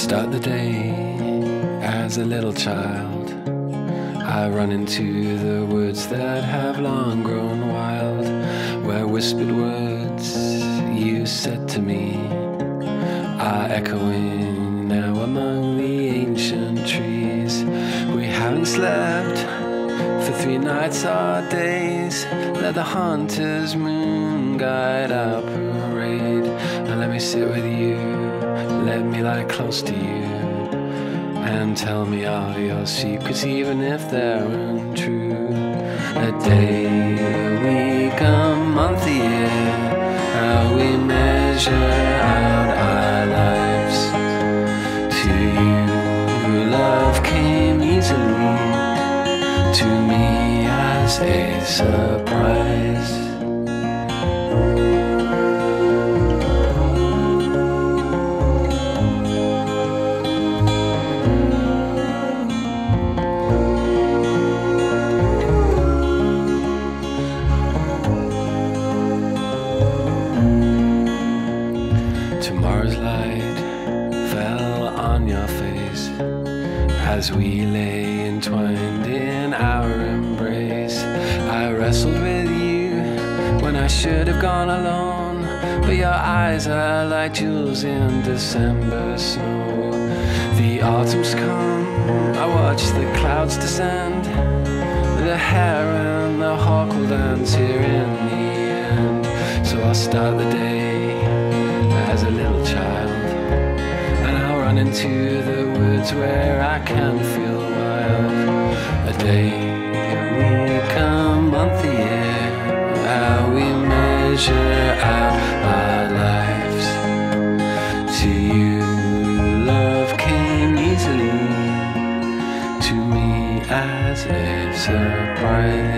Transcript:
start the day as a little child. I run into the woods that have long grown wild, where whispered words you said to me are echoing now among the ancient trees. We haven't slept for three nights or days. Let the hunter's moon guide our parade. And let me sit with you, let me lie close to you. And tell me all your secrets, even if they're untrue. A day, a week, a month, a year. How we measure out our lives. To you, love came easily. To me, as a surprise. Tomorrow's light fell on your face as we lay entwined in our embrace. I wrestled with you when I should have gone alone, but your eyes are like jewels in December snow. The autumn's come, I watch the clouds descend. The and the hawk will dance here in the end. So I'll start the day as a little child. And I'll run into the woods where I can feel wild. A day, a week, a month, a year. How we measure out our lives. To you, love came easily. To me, as a surprise.